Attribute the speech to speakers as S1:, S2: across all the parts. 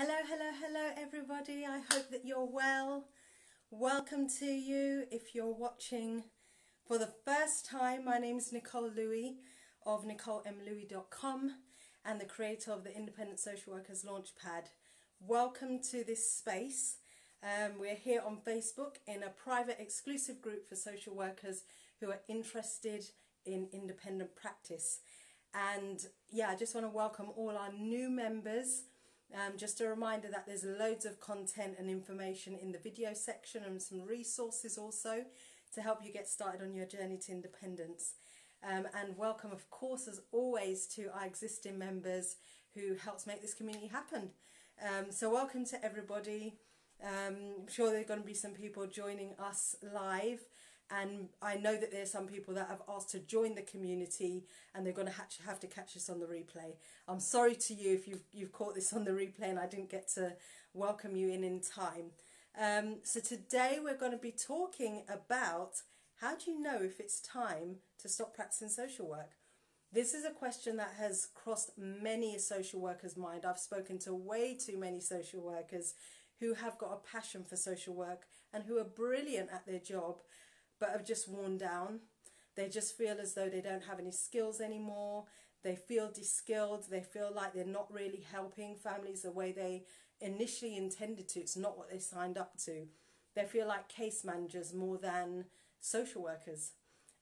S1: Hello, hello, hello, everybody. I hope that you're well. Welcome to you. If you're watching for the first time, my name is Nicole Louis of NicoleMLouis.com and the creator of the Independent Social Workers Launchpad. Welcome to this space. Um, we're here on Facebook in a private exclusive group for social workers who are interested in independent practice. And yeah, I just want to welcome all our new members. Um, just a reminder that there's loads of content and information in the video section and some resources also to help you get started on your journey to independence. Um, and welcome, of course, as always, to our existing members who helps make this community happen. Um, so welcome to everybody. Um, I'm sure there are going to be some people joining us live and I know that there's some people that have asked to join the community and they're going to have to catch us on the replay. I'm sorry to you if you've, you've caught this on the replay and I didn't get to welcome you in in time. Um, so today we're going to be talking about how do you know if it's time to stop practicing social work? This is a question that has crossed many a social worker's mind. I've spoken to way too many social workers who have got a passion for social work and who are brilliant at their job but have just worn down. They just feel as though they don't have any skills anymore. They feel de-skilled. They feel like they're not really helping families the way they initially intended to. It's not what they signed up to. They feel like case managers more than social workers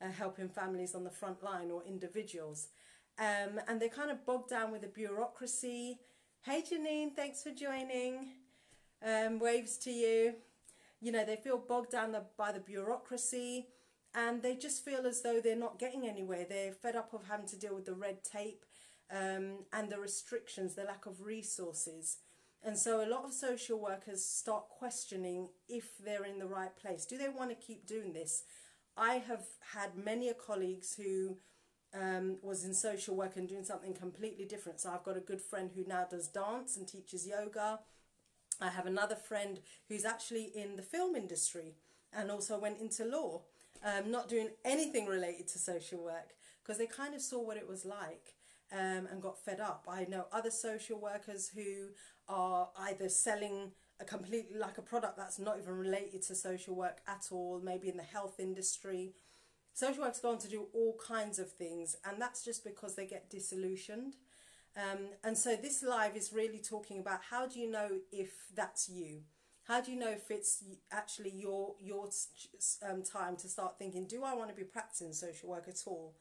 S1: uh, helping families on the front line or individuals. Um, and they're kind of bogged down with the bureaucracy. Hey Janine, thanks for joining. Um, waves to you you know, they feel bogged down the, by the bureaucracy and they just feel as though they're not getting anywhere. They're fed up of having to deal with the red tape um, and the restrictions, the lack of resources. And so a lot of social workers start questioning if they're in the right place. Do they want to keep doing this? I have had many colleagues who um, was in social work and doing something completely different. So I've got a good friend who now does dance and teaches yoga. I have another friend who's actually in the film industry and also went into law, um, not doing anything related to social work because they kind of saw what it was like um, and got fed up. I know other social workers who are either selling a completely like a product that's not even related to social work at all, maybe in the health industry. Social work's gone to do all kinds of things, and that's just because they get disillusioned. Um, and so this live is really talking about how do you know if that's you? How do you know if it's actually your your um, time to start thinking, do I want to be practicing social work at all?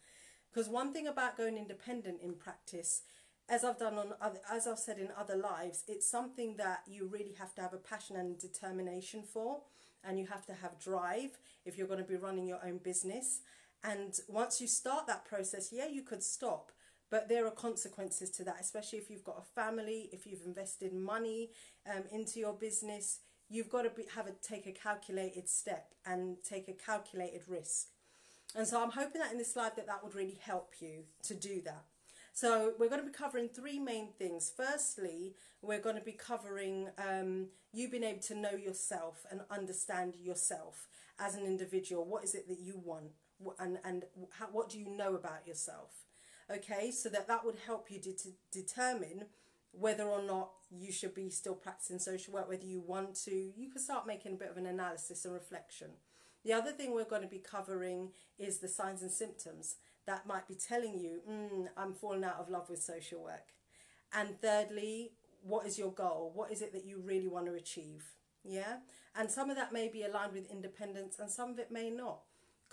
S1: Because one thing about going independent in practice, as I've done on other, as I've said in other lives, it's something that you really have to have a passion and determination for, and you have to have drive if you're going to be running your own business. And once you start that process, yeah, you could stop, but there are consequences to that, especially if you've got a family, if you've invested money um, into your business. You've got to be, have a take a calculated step and take a calculated risk. And so I'm hoping that in this live that that would really help you to do that. So we're going to be covering three main things. Firstly, we're going to be covering um, you being able to know yourself and understand yourself as an individual. What is it that you want, and and how, what do you know about yourself? Okay so that that would help you to determine whether or not you should be still practicing social work whether you want to you can start making a bit of an analysis and reflection. The other thing we're going to be covering is the signs and symptoms that might be telling you mm, i'm falling out of love with social work. And thirdly what is your goal? What is it that you really want to achieve? Yeah? And some of that may be aligned with independence and some of it may not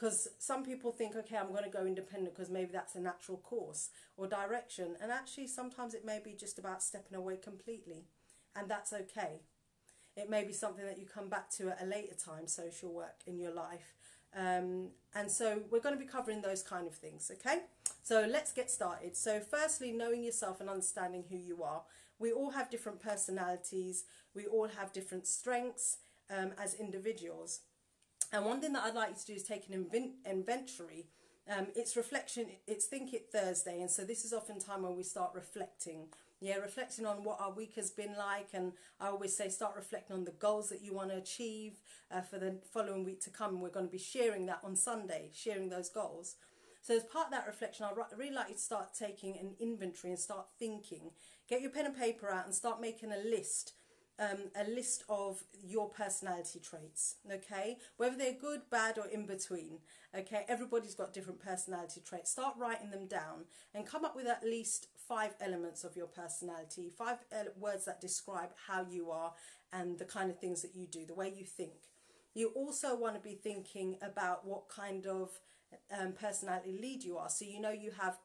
S1: because some people think okay i'm going to go independent because maybe that's a natural course or direction and actually sometimes it may be just about stepping away completely and that's okay. It may be something that you come back to at a later time social work in your life. Um, and so we're going to be covering those kind of things okay? So let's get started. So firstly knowing yourself and understanding who you are. We all have different personalities. We all have different strengths um, as individuals and one thing that I'd like you to do is take an inventory. Um, it's reflection, it's Think It Thursday, and so this is often time when we start reflecting. Yeah, reflecting on what our week has been like, and I always say start reflecting on the goals that you want to achieve uh, for the following week to come. We're going to be sharing that on Sunday, sharing those goals. So as part of that reflection, I'd really like you to start taking an inventory and start thinking. Get your pen and paper out and start making a list. Um, a list of your personality traits, okay? Whether they're good, bad, or in between, okay? Everybody's got different personality traits. Start writing them down and come up with at least five elements of your personality, five words that describe how you are and the kind of things that you do, the way you think. You also want to be thinking about what kind of um, personality lead you are. So you know you have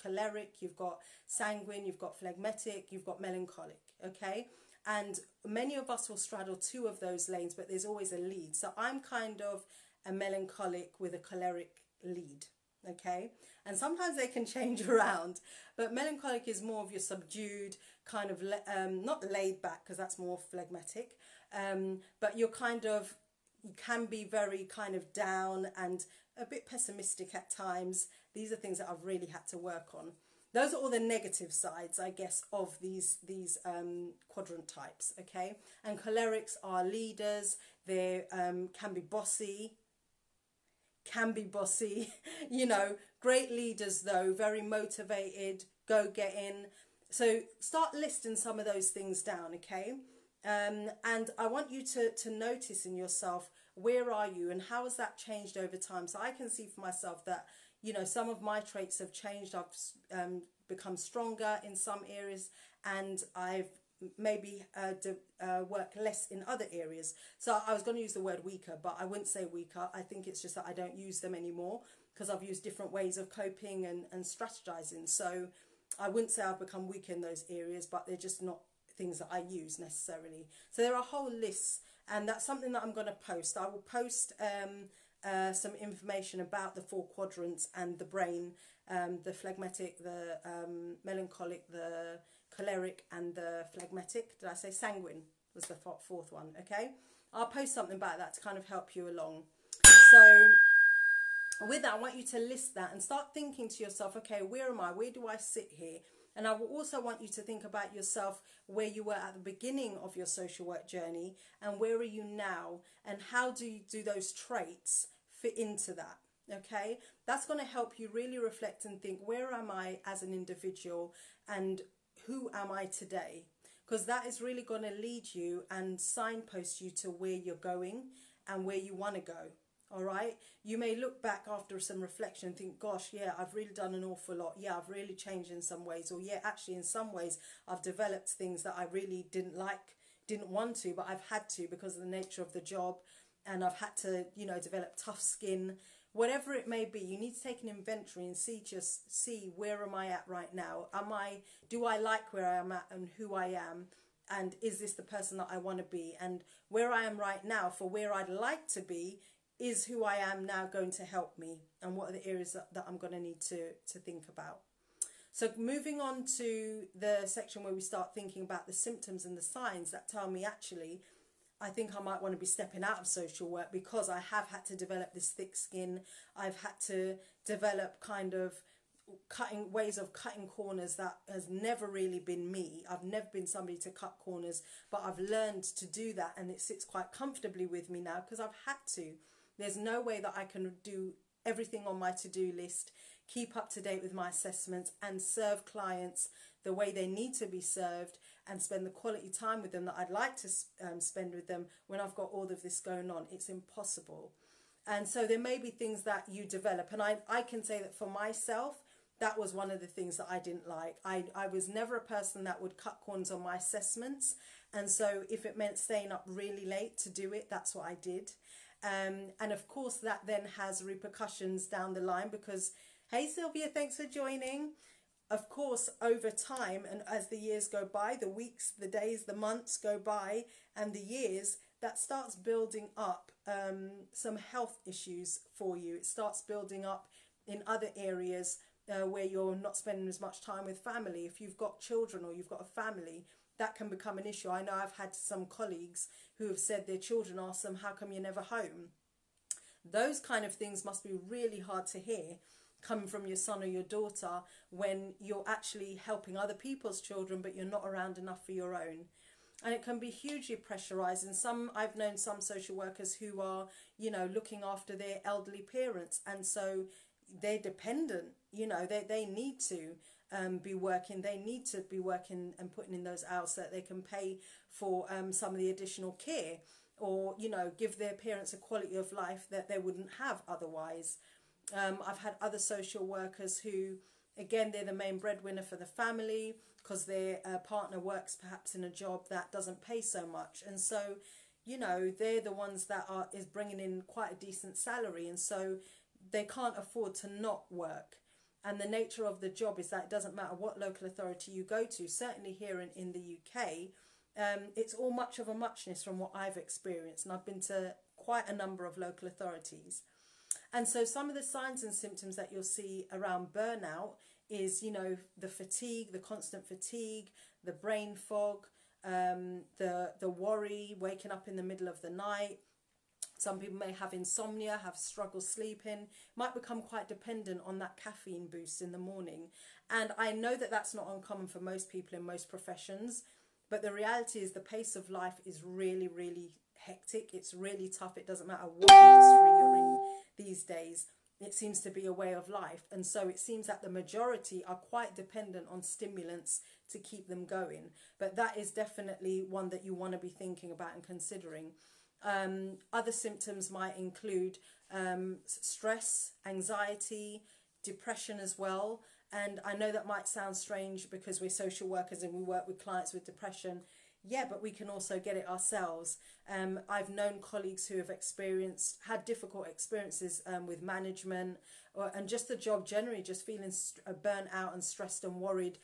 S1: choleric, you've got sanguine, you've got phlegmatic, you've got melancholic, okay? And many of us will straddle two of those lanes, but there's always a lead. So I'm kind of a melancholic with a choleric lead, okay? And sometimes they can change around, but melancholic is more of your subdued, kind of, um, not laid back, because that's more phlegmatic, um, but you're kind of you can be very kind of down and a bit pessimistic at times. These are things that I've really had to work on. Those are all the negative sides, I guess, of these these um, quadrant types. Okay, and cholerics are leaders. They um, can be bossy, can be bossy. you know, great leaders though, very motivated, go getting. So start listing some of those things down. Okay. Um, and I want you to, to notice in yourself where are you and how has that changed over time. So I can see for myself that, you know, some of my traits have changed. I've um, become stronger in some areas and I've maybe uh, uh, work less in other areas. So I was going to use the word weaker, but I wouldn't say weaker. I think it's just that I don't use them anymore because I've used different ways of coping and, and strategizing. So I wouldn't say I've become weak in those areas, but they're just not things that I use necessarily. So there are whole lists, and that's something that I'm going to post. I will post um, uh, some information about the four quadrants and the brain, um, the phlegmatic, the um, melancholic, the choleric, and the phlegmatic. Did I say sanguine was the fourth one? Okay, I'll post something about that to kind of help you along. So with that, I want you to list that and start thinking to yourself, okay, where am I? Where do I sit here? And I will also want you to think about yourself where you were at the beginning of your social work journey and where are you now and how do you, do those traits fit into that? Okay, that's going to help you really reflect and think where am I as an individual and who am I today? Because that is really going to lead you and signpost you to where you're going and where you want to go all right? You may look back after some reflection and think gosh yeah i've really done an awful lot. Yeah i've really changed in some ways or yeah actually in some ways i've developed things that i really didn't like didn't want to but i've had to because of the nature of the job and i've had to you know develop tough skin. Whatever it may be you need to take an inventory and see just see where am i at right now? Am i do i like where i am at and who i am? And is this the person that i want to be? And where i am right now for where i'd like to be is who I am now going to help me and what are the areas that, that I'm going to need to, to think about. So moving on to the section where we start thinking about the symptoms and the signs that tell me actually I think I might want to be stepping out of social work because I have had to develop this thick skin. I've had to develop kind of cutting ways of cutting corners that has never really been me. I've never been somebody to cut corners, but I've learned to do that and it sits quite comfortably with me now because I've had to. There's no way that I can do everything on my to-do list, keep up to date with my assessments and serve clients the way they need to be served and spend the quality time with them that I'd like to um, spend with them when I've got all of this going on. It's impossible. And so there may be things that you develop. And I, I can say that for myself, that was one of the things that I didn't like. I, I was never a person that would cut corners on my assessments. And so if it meant staying up really late to do it, that's what I did. Um, and of course, that then has repercussions down the line because, hey, Sylvia, thanks for joining. Of course, over time and as the years go by, the weeks, the days, the months go by, and the years, that starts building up um, some health issues for you. It starts building up in other areas uh, where you're not spending as much time with family. If you've got children or you've got a family, that can become an issue. I know I've had some colleagues who have said their children ask them, How come you're never home? Those kind of things must be really hard to hear coming from your son or your daughter when you're actually helping other people's children but you're not around enough for your own and it can be hugely pressurizing some i've known some social workers who are you know looking after their elderly parents and so they're dependent. You know, they they need to um, be working. They need to be working and putting in those hours so that they can pay for um, some of the additional care or you know give their parents a quality of life that they wouldn't have otherwise. Um, I've had other social workers who, again, they're the main breadwinner for the family because their uh, partner works perhaps in a job that doesn't pay so much, and so you know they're the ones that are is bringing in quite a decent salary, and so they can't afford to not work. And the nature of the job is that it doesn't matter what local authority you go to. Certainly here in, in the UK, um, it's all much of a muchness from what I've experienced, and I've been to quite a number of local authorities. And so, some of the signs and symptoms that you'll see around burnout is, you know, the fatigue, the constant fatigue, the brain fog, um, the the worry, waking up in the middle of the night. Some people may have insomnia, have struggle sleeping, might become quite dependent on that caffeine boost in the morning. And I know that that's not uncommon for most people in most professions. But the reality is the pace of life is really, really hectic. It's really tough. It doesn't matter what industry you're in these days. It seems to be a way of life. And so it seems that the majority are quite dependent on stimulants to keep them going. But that is definitely one that you want to be thinking about and considering. Um, other symptoms might include um, stress, anxiety, depression as well. And I know that might sound strange because we're social workers and we work with clients with depression. Yeah, but we can also get it ourselves. Um, I've known colleagues who have experienced, had difficult experiences um, with management or, and just the job generally, just feeling st- uh, burnt out and stressed and worried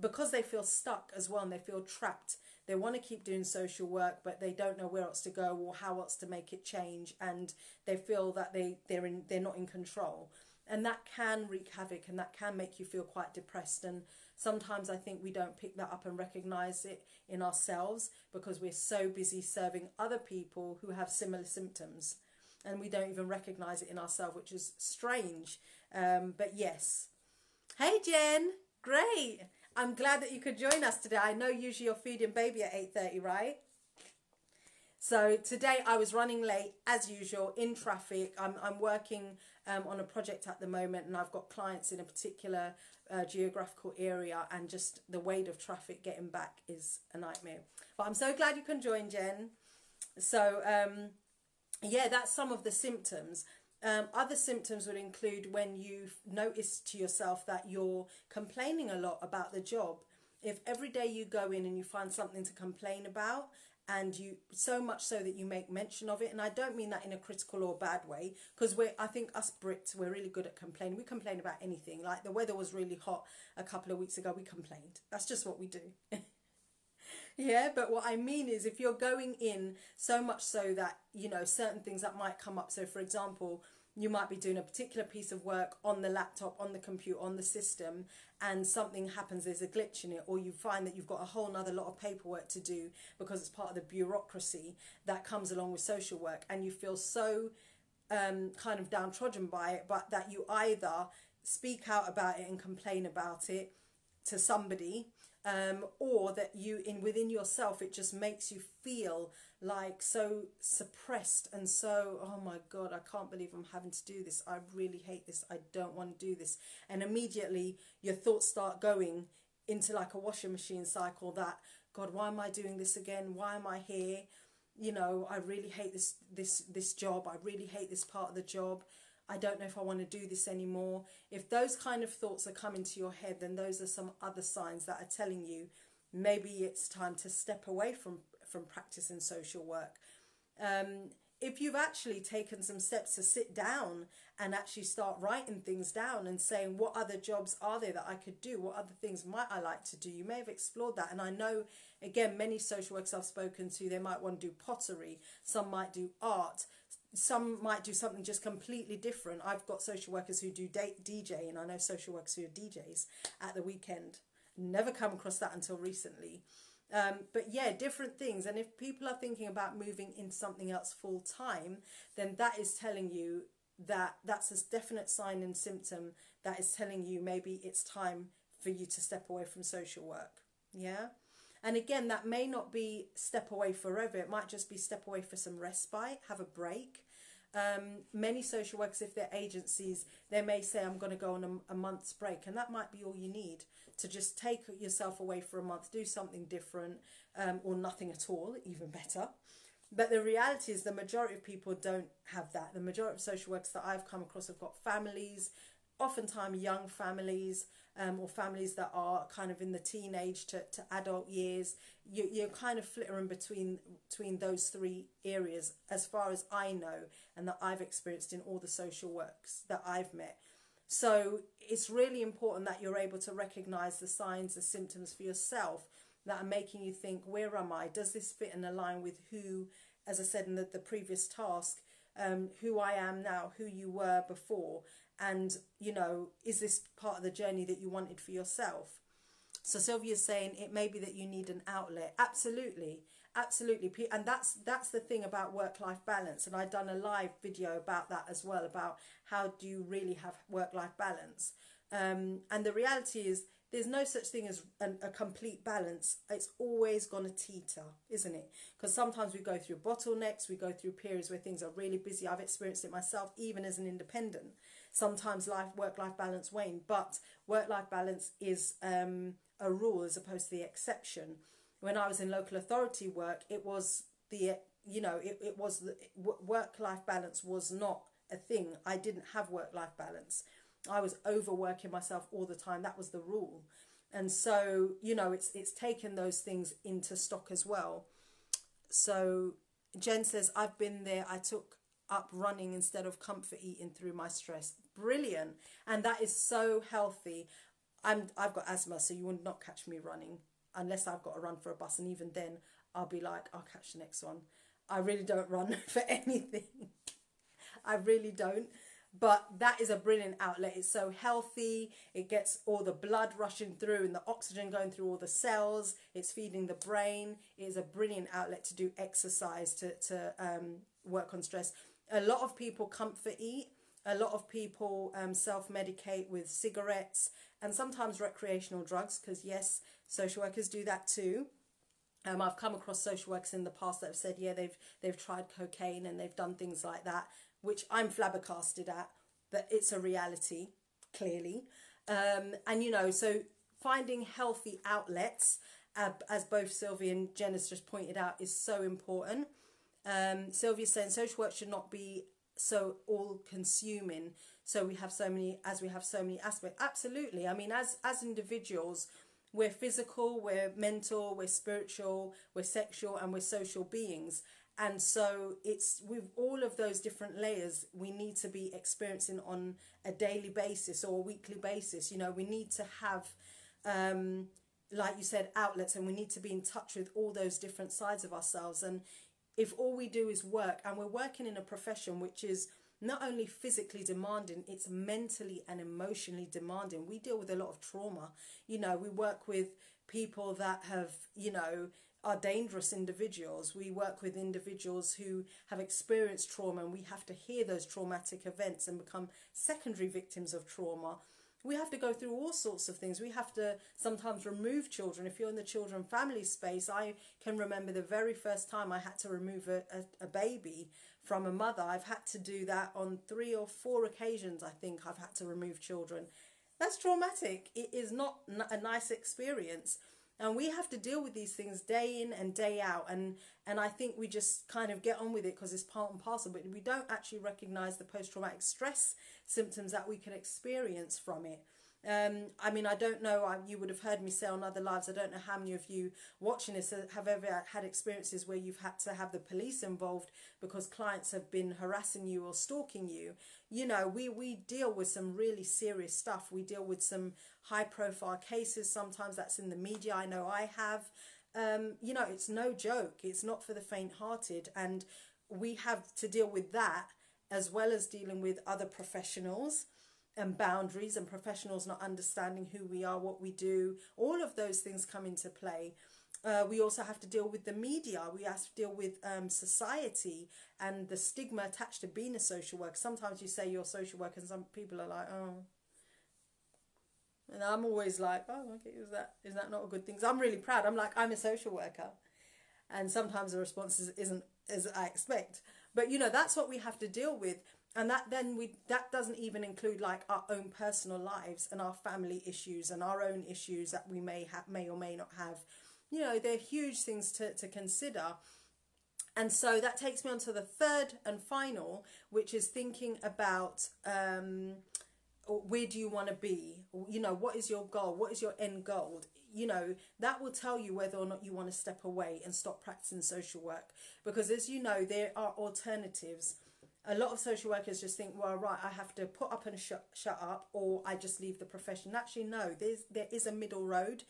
S1: because they feel stuck as well and they feel trapped. They want to keep doing social work, but they don't know where else to go or how else to make it change, and they feel that they they're in they're not in control. And that can wreak havoc and that can make you feel quite depressed and sometimes i think we don't pick that up and recognize it in ourselves because we're so busy serving other people who have similar symptoms and we don't even recognize it in ourselves which is strange. Um, but yes. Hey jen. Great i'm glad that you could join us today i know usually you're feeding baby at 8.30 right so today I was running late as usual in traffic. I'm, I'm working um, on a project at the moment and I've got clients in a particular uh, geographical area and just the weight of traffic getting back is a nightmare. But I'm so glad you can join, Jen. So, um, yeah, that's some of the symptoms. Um, other symptoms would include when you notice to yourself that you're complaining a lot about the job. If every day you go in and you find something to complain about, and you so much so that you make mention of it and i don't mean that in a critical or bad way because we're i think us brits we're really good at complaining. We complain about anything. Like the weather was really hot a couple of weeks ago. We complained. That's just what we do. Yeah but what i mean is if you're going in so much so that you know certain things that might come up. So for example you might be doing a particular piece of work on the laptop, on the computer, on the system, and something happens, there's a glitch in it, or you find that you've got a whole nother lot of paperwork to do because it's part of the bureaucracy that comes along with social work, and you feel so um, kind of downtrodden by it, but that you either speak out about it and complain about it to somebody um, or that you in within yourself it just makes you feel like so suppressed and so oh my god i can't believe i'm having to do this. I really hate this. I don't want to do this. And immediately your thoughts start going into like a washing machine cycle that god why am i doing this again? Why am i here? You know i really hate this this this job. I really hate this part of the job I don't know if I want to do this anymore. If those kind of thoughts are coming to your head, then those are some other signs that are telling you maybe it's time to step away from, from practicing social work. Um, if you've actually taken some steps to sit down and actually start writing things down and saying what other jobs are there that I could do, what other things might I like to do, you may have explored that. And I know, again, many social workers I've spoken to, they might want to do pottery, some might do art, some might do something just completely different. I've got social workers who do date DJ, and I know social workers who are DJs at the weekend. Never come across that until recently. Um, but yeah, different things. And if people are thinking about moving into something else full time, then that is telling you that that's a definite sign and symptom that is telling you maybe it's time for you to step away from social work. Yeah. And again, that may not be step away forever. It might just be step away for some respite, have a break, Um, many social workers, if they're agencies, they may say, I'm going to go on a, a month's break. And that might be all you need to just take yourself away for a month, do something different, um, or nothing at all, even better. But the reality is, the majority of people don't have that. The majority of social workers that I've come across have got families, oftentimes young families, um, or families that are kind of in the teenage to, to adult years. You, you're kind of flittering between between those three areas, as far as I know, and that I've experienced in all the social works that I've met. So it's really important that you're able to recognize the signs, the symptoms for yourself that are making you think, where am I? Does this fit and align with who, as I said in the, the previous task, um, who I am now, who you were before? And, you know, is this part of the journey that you wanted for yourself? So Sylvia's saying it may be that you need an outlet. Absolutely. Absolutely. And that's that's the thing about work life balance. And I've done a live video about that as well, about how do you really have work life balance. Um, and the reality is there's no such thing as an, a complete balance. It's always going to teeter, isn't it? Because sometimes we go through bottlenecks, we go through periods where things are really busy. I've experienced it myself, even as an independent. Sometimes life, work-life balance wane, but work-life balance is um, a rule as opposed to the exception. When I was in local authority work, it was the you know it, it was the work-life balance was not a thing. I didn't have work-life balance I was overworking myself all the time. That was the rule. And so, you know, it's it's taken those things into stock as well. So Jen says, I've been there. I took up running instead of comfort eating through my stress. Brilliant. And that is so healthy. I'm I've got asthma, so you will not catch me running unless I've got to run for a bus. And even then I'll be like, I'll catch the next one. I really don't run for anything. I really don't but that is a brilliant outlet it's so healthy it gets all the blood rushing through and the oxygen going through all the cells it's feeding the brain it is a brilliant outlet to do exercise to, to um, work on stress a lot of people comfort eat a lot of people um, self-medicate with cigarettes and sometimes recreational drugs because yes social workers do that too um, I've come across social workers in the past that have said, yeah, they've they've tried cocaine and they've done things like that, which I'm flabbergasted at, but it's a reality, clearly. Um, and you know, so finding healthy outlets, uh, as both Sylvia and has just pointed out, is so important. Um, Sylvia's saying social work should not be so all consuming. So we have so many, as we have so many aspects. Absolutely. I mean, as as individuals, we're physical, we're mental, we're spiritual, we're sexual, and we're social beings and so it's with all of those different layers we need to be experiencing on a daily basis or a weekly basis you know we need to have um, like you said outlets and we need to be in touch with all those different sides of ourselves and if all we do is work and we're working in a profession which is not only physically demanding it's mentally and emotionally demanding we deal with a lot of trauma you know we work with people that have you know are dangerous individuals. We work with individuals who have experienced trauma and we have to hear those traumatic events and become secondary victims of trauma. We have to go through all sorts of things. We have to sometimes remove children. If you're in the children family space, I can remember the very first time I had to remove a, a, a baby from a mother. I've had to do that on three or four occasions, I think I've had to remove children. That's traumatic. It is not a nice experience and we have to deal with these things day in and day out. And and i think we just kind of get on with it because it's part and parcel. But we don't actually recognize the post-traumatic stress symptoms that we can experience from it um, I mean, I don't know, I, you would have heard me say on other lives, I don't know how many of you watching this have ever had experiences where you've had to have the police involved because clients have been harassing you or stalking you. You know, we, we deal with some really serious stuff. We deal with some high profile cases. Sometimes that's in the media. I know I have. Um, you know, it's no joke. It's not for the faint hearted. And we have to deal with that as well as dealing with other professionals and boundaries and professionals not understanding who we are, what we do, all of those things come into play. Uh, we also have to deal with the media. We have to deal with um, society and the stigma attached to being a social worker. Sometimes you say you're a social worker, and some people are like, "Oh," and I'm always like, "Oh, okay, is that is that not a good thing?" So I'm really proud. I'm like, I'm a social worker, and sometimes the response is, isn't as I expect. but you know that's what we have to deal with and that then we that doesn't even include like our own personal lives and our family issues and our own issues that we may have may or may not have. You know they're huge things to, to consider. And so that takes me on to the third and final which is thinking about um, where do you want to be? You know what is your goal? What is your end goal? You know that will tell you whether or not you want to step away and stop practicing social work. Because as you know there are alternatives a lot of social workers just think, well, right, I have to put up and shut, shut up, or I just leave the profession. Actually, no, there's there is a middle road,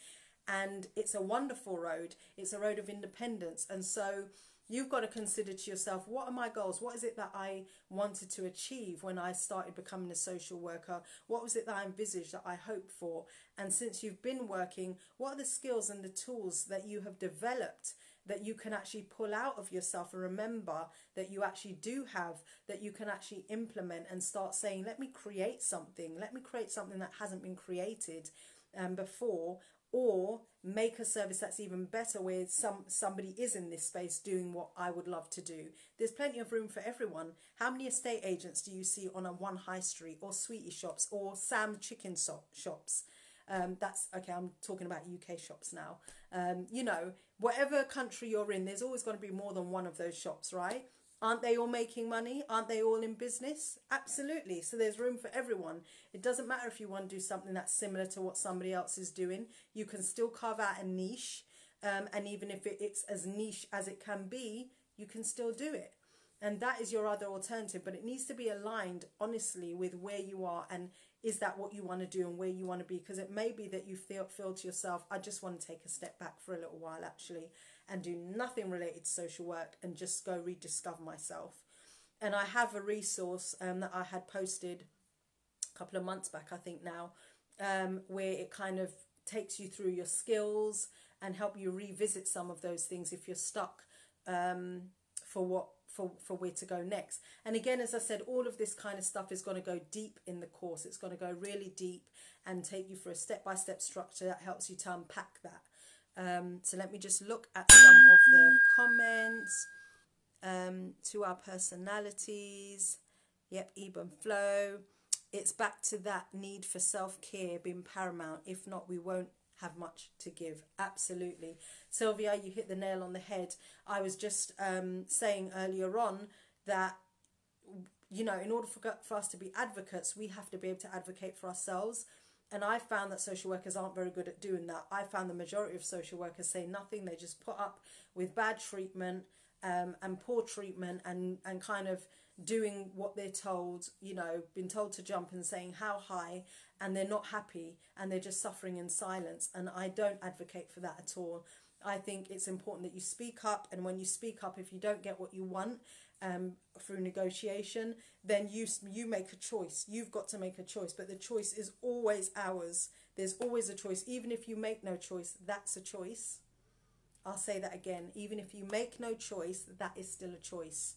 S1: and it's a wonderful road. It's a road of independence, and so you've got to consider to yourself, what are my goals? What is it that I wanted to achieve when I started becoming a social worker? What was it that I envisaged that I hoped for? And since you've been working, what are the skills and the tools that you have developed? That you can actually pull out of yourself and remember that you actually do have that you can actually implement and start saying let me create something let me create something that hasn't been created um, before or make a service that's even better where some somebody is in this space doing what I would love to do. There's plenty of room for everyone. How many estate agents do you see on a one high street or sweetie shops or Sam chicken so- shops? Um, that's okay. I'm talking about UK shops now. Um, you know, whatever country you're in, there's always going to be more than one of those shops, right? Aren't they all making money? Aren't they all in business? Absolutely. So there's room for everyone. It doesn't matter if you want to do something that's similar to what somebody else is doing. You can still carve out a niche. Um, and even if it, it's as niche as it can be, you can still do it. And that is your other alternative. But it needs to be aligned honestly with where you are and is that what you want to do and where you want to be? Because it may be that you feel, feel to yourself, I just want to take a step back for a little while actually and do nothing related to social work and just go rediscover myself. And I have a resource um, that I had posted a couple of months back, I think now, um, where it kind of takes you through your skills and help you revisit some of those things if you're stuck um, for what for, for where to go next. And again, as I said, all of this kind of stuff is going to go deep in the course. It's going to go really deep and take you for a step by step structure that helps you to unpack that. Um, so let me just look at some of the comments um, to our personalities. Yep, ebb and flow. It's back to that need for self care being paramount. If not, we won't have much to give. Absolutely. Sylvia, you hit the nail on the head. I was just um, saying earlier on that, you know, in order for, for us to be advocates, we have to be able to advocate for ourselves. And I found that social workers aren't very good at doing that. I found the majority of social workers say nothing. They just put up with bad treatment um, and poor treatment and, and kind of doing what they're told, you know, been told to jump and saying how high, and they're not happy and they're just suffering in silence. And I don't advocate for that at all. I think it's important that you speak up, and when you speak up, if you don't get what you want um, through negotiation, then you you make a choice. You've got to make a choice, but the choice is always ours. There's always a choice, even if you make no choice. That's a choice. I'll say that again. Even if you make no choice, that is still a choice.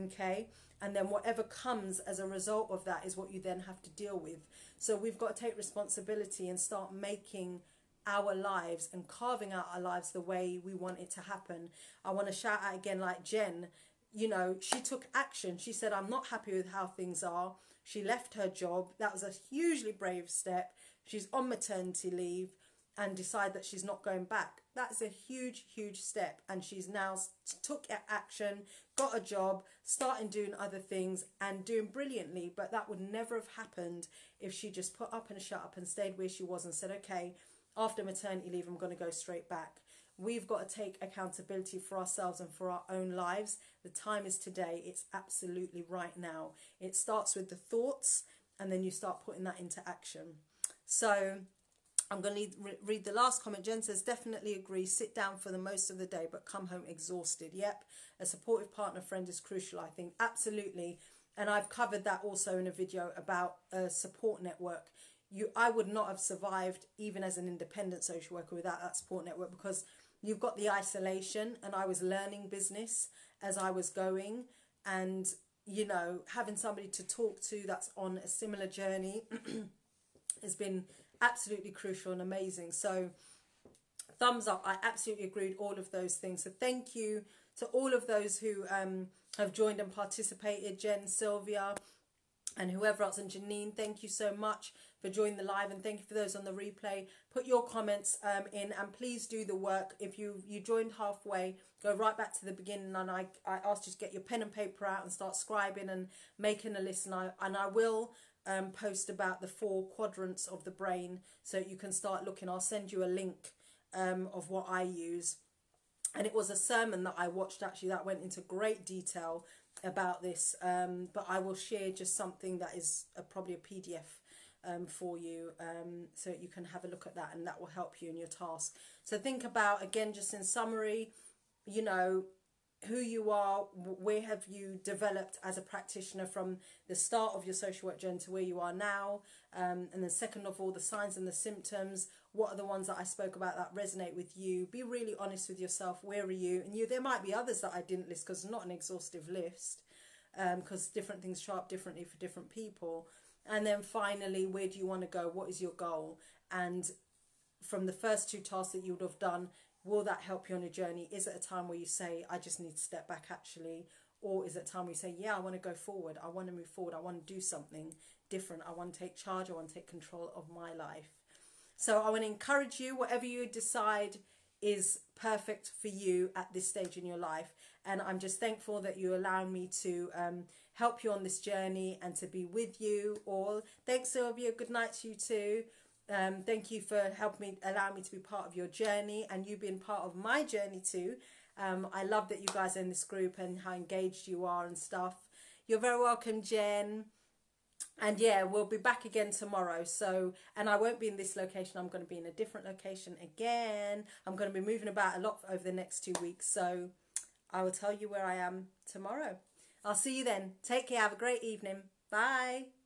S1: Okay? And then whatever comes as a result of that is what you then have to deal with. So we've got to take responsibility and start making our lives and carving out our lives the way we want it to happen. I want to shout out again, like Jen, you know, she took action. She said, I'm not happy with how things are. She left her job. That was a hugely brave step. She's on maternity leave and decide that she's not going back. That's a huge, huge step. And she's now took action, got a job, starting doing other things and doing brilliantly. But that would never have happened if she just put up and shut up and stayed where she was and said, okay, after maternity leave, I'm going to go straight back. We've got to take accountability for ourselves and for our own lives. The time is today. It's absolutely right now. It starts with the thoughts and then you start putting that into action. So I'm going to read the last comment. Jen says, definitely agree. Sit down for the most of the day, but come home exhausted. Yep. A supportive partner friend is crucial, I think. Absolutely. And I've covered that also in a video about a support network. You, I would not have survived even as an independent social worker without that support network because you've got the isolation and I was learning business as I was going and you know having somebody to talk to that's on a similar journey has been absolutely crucial and amazing. So thumbs up. I absolutely agreed all of those things. So thank you to all of those who um, have joined and participated. Jen, Sylvia, and whoever else, and Janine, thank you so much for joining the live, and thank you for those on the replay. Put your comments um, in, and please do the work. If you you joined halfway, go right back to the beginning, and I I asked you to get your pen and paper out and start scribing and making a list, and I and I will um, post about the four quadrants of the brain, so you can start looking. I'll send you a link um, of what I use. And it was a sermon that I watched actually that went into great detail about this. Um, but I will share just something that is a, probably a PDF um, for you um, so you can have a look at that and that will help you in your task. So think about, again, just in summary, you know, who you are, where have you developed as a practitioner from the start of your social work journey to where you are now, um, and then second of all, the signs and the symptoms. What are the ones that I spoke about that resonate with you? Be really honest with yourself. Where are you? And you, there might be others that I didn't list because not an exhaustive list, because um, different things show up differently for different people. And then finally, where do you want to go? What is your goal? And from the first two tasks that you would have done, will that help you on a journey? Is it a time where you say, I just need to step back actually? Or is it a time where you say, yeah, I want to go forward. I want to move forward. I want to do something different. I want to take charge. I want to take control of my life. So I want to encourage you, whatever you decide is perfect for you at this stage in your life. And I'm just thankful that you allow me to um, help you on this journey and to be with you all. Thanks, Sylvia. Good night to you too. Um, thank you for helping me, allow me to be part of your journey and you being part of my journey too. Um, I love that you guys are in this group and how engaged you are and stuff. You're very welcome, Jen. And yeah, we'll be back again tomorrow. So, and I won't be in this location. I'm going to be in a different location again. I'm going to be moving about a lot over the next two weeks. So, I will tell you where I am tomorrow. I'll see you then. Take care. Have a great evening. Bye.